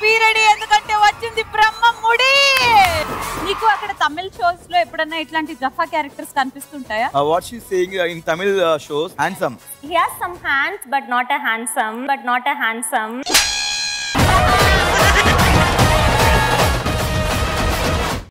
పీరడి ఎందుకంటే వచ్చింది బ్రహ్మముడి. నీకు అక్కడ తమిళ షోస్లో ఎప్పుడన్నా ఇట్లాంటి జఫా characters కనిపిస్తుంటాయా? What she saying in Tamil shows handsome he has some hands but not a handsome but not a handsome